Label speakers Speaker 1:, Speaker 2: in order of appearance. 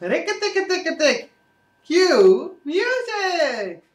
Speaker 1: Rick-a-tick-a-tick-a-tick. Cue music!